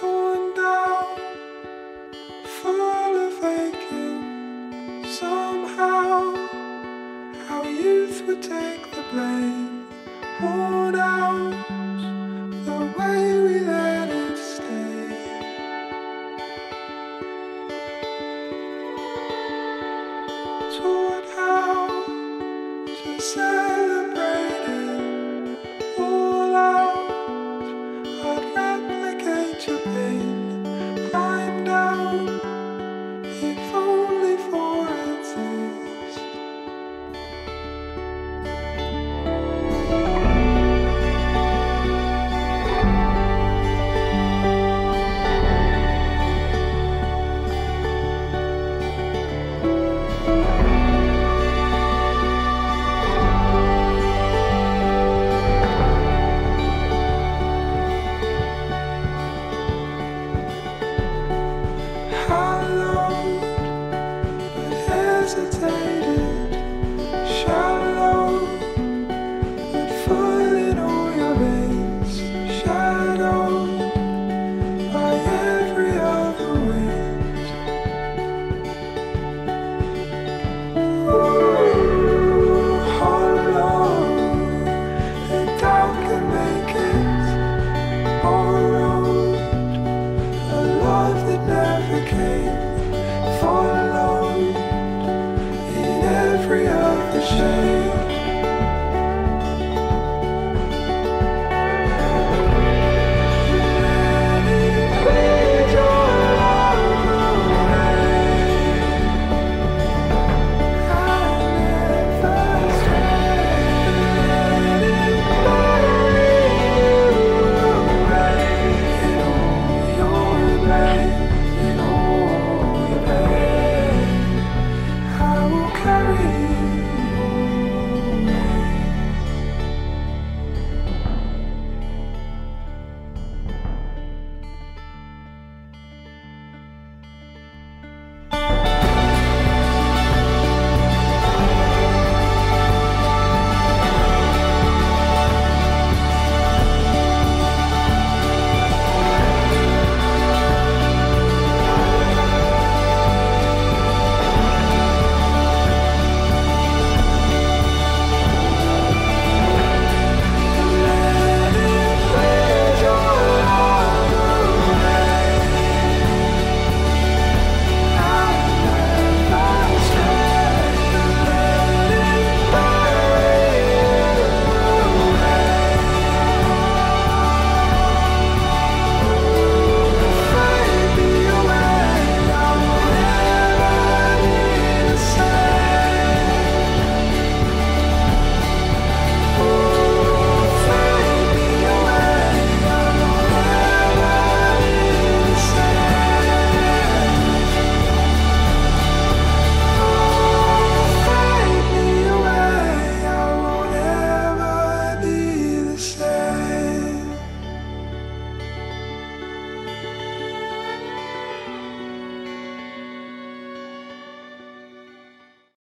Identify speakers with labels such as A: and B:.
A: torn down, full of aching. Somehow, our youth would take the blame.